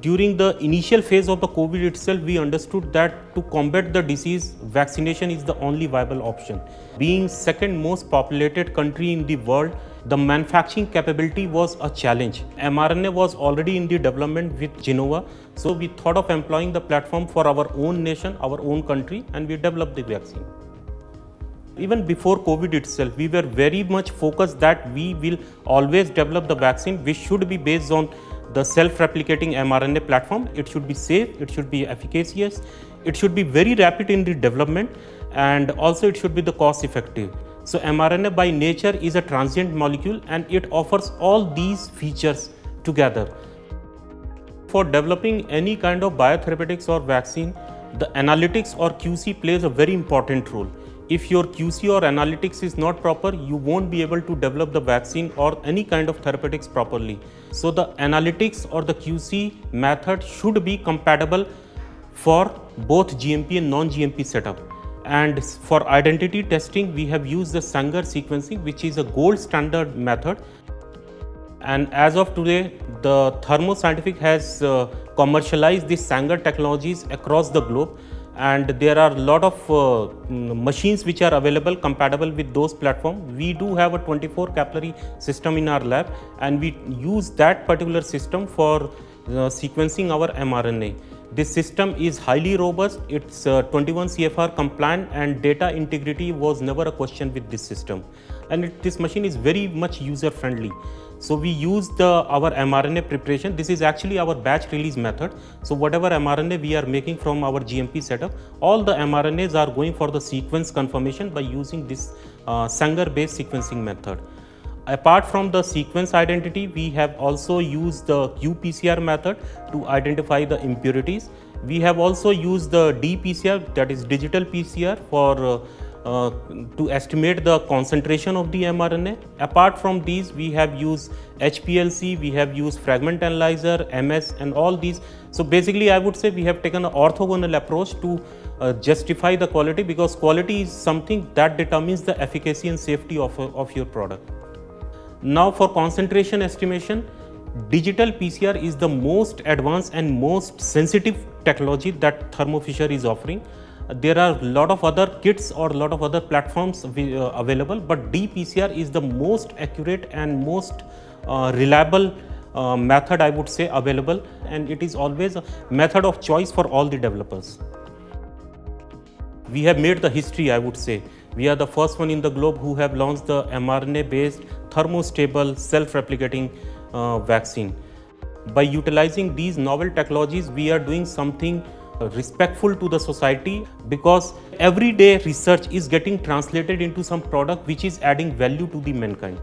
during the initial phase of the COVID itself, we understood that to combat the disease, vaccination is the only viable option. Being second most populated country in the world, the manufacturing capability was a challenge. mRNA was already in the development with Gennova, so we thought of employing the platform for our own nation, our own country, and we developed the vaccine. Even before COVID itself, we were very much focused that we will always develop the vaccine which should be based on the self-replicating mRNA platform. It should be safe, it should be efficacious, it should be very rapid in the development and also it should be the cost effective. So mRNA by nature is a transient molecule and it offers all these features together. For developing any kind of biotherapeutics or vaccine, the analytics or QC plays a very important role. If your QC or analytics is not proper, you won't be able to develop the vaccine or any kind of therapeutics properly. So the analytics or the QC method should be compatible for both GMP and non-GMP setup. And for identity testing, we have used the Sanger sequencing, which is a gold standard method. And as of today, the Thermo Scientific has uh, commercialized these Sanger technologies across the globe and there are a lot of uh, machines which are available compatible with those platforms. We do have a 24 capillary system in our lab and we use that particular system for uh, sequencing our mRNA. This system is highly robust, it's uh, 21 CFR compliant and data integrity was never a question with this system. And it, this machine is very much user friendly. So we use the our mRNA preparation. This is actually our batch release method. So whatever mRNA we are making from our GMP setup, all the mRNAs are going for the sequence confirmation by using this uh, Sanger based sequencing method. Apart from the sequence identity, we have also used the qPCR method to identify the impurities. We have also used the dPCR that is digital PCR for uh, uh, to estimate the concentration of the mRNA. Apart from these, we have used HPLC, we have used fragment analyzer, MS and all these. So basically, I would say we have taken an orthogonal approach to uh, justify the quality because quality is something that determines the efficacy and safety of, of your product. Now for concentration estimation, digital PCR is the most advanced and most sensitive technology that Thermo Fisher is offering there are a lot of other kits or a lot of other platforms uh, available, but dPCR is the most accurate and most uh, reliable uh, method I would say available and it is always a method of choice for all the developers. We have made the history I would say. We are the first one in the globe who have launched the mRNA based thermostable self-replicating uh, vaccine. By utilizing these novel technologies, we are doing something uh, respectful to the society because everyday research is getting translated into some product which is adding value to the mankind.